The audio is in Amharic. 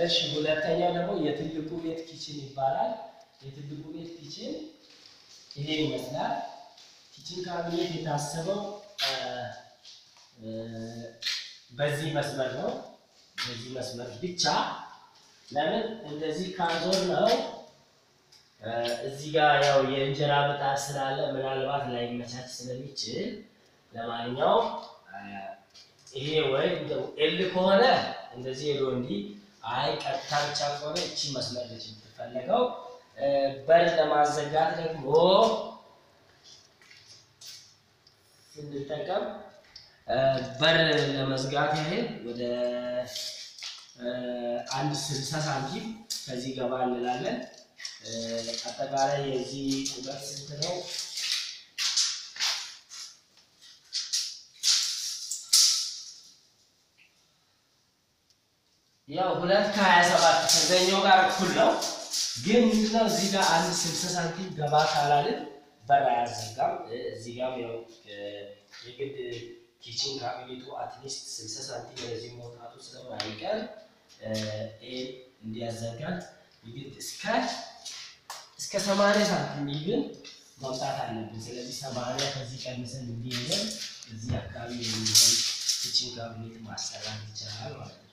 እሺ ሁለተኛው ደግሞ የትልቁ ቤት kitchen ይባላል። የትልቁ ቤት kitchen ይሄ ይመስላል። kitchen cabinet የታሰበው በዚህ መስመር ነው። በዚህ መስመር ብቻ ለምን እንደዚህ ካዞር ነው እዚህ ጋር ያው የእንጀራ ምጣድ ስላለ ምናልባት ላይመቻች ስለሚችል ለማንኛውም ይሄ ወይ ኤል ከሆነ እንደዚህ ሄዶ እንዲህ አይ ቀጥታ ብቻ ከሆነ እቺ መስመር ነች የምትፈለገው። በር ለማዘጋት ደግሞ ስንጠቀም በር ለመዝጋት ያህል ወደ አንድ ስልሳ ሳንቲም ከዚህ ገባ እንላለን። አጠቃላይ የዚህ ቁመት ስንት ነው? ያው ሁለት ከሀያ ሰባት ከዛኛው ጋር እኩል ነው። ግን ምንድነው እዚህ ጋር አንድ ስልሳ ሳንቲም ገባ ካላልን በር አያዘጋም። እዚህ ጋርም ያው የግድ kitchen cabinet ኡ at least ስልሳ ሳንቲም ወደዚህ መውጣቱ ስለማይቀር ይሄን እንዲያዘጋል የግድ እስከ እስከ ሰማንያ ሳንቲም ይህን ማምጣት አለብን። ስለዚህ ሰማንያ ከዚህ ቀንሰን እንዲሄደን እዚህ አካባቢ የሚሆን ኪችን ካቢኔት ማሰራት ይቻላል ማለት ነው።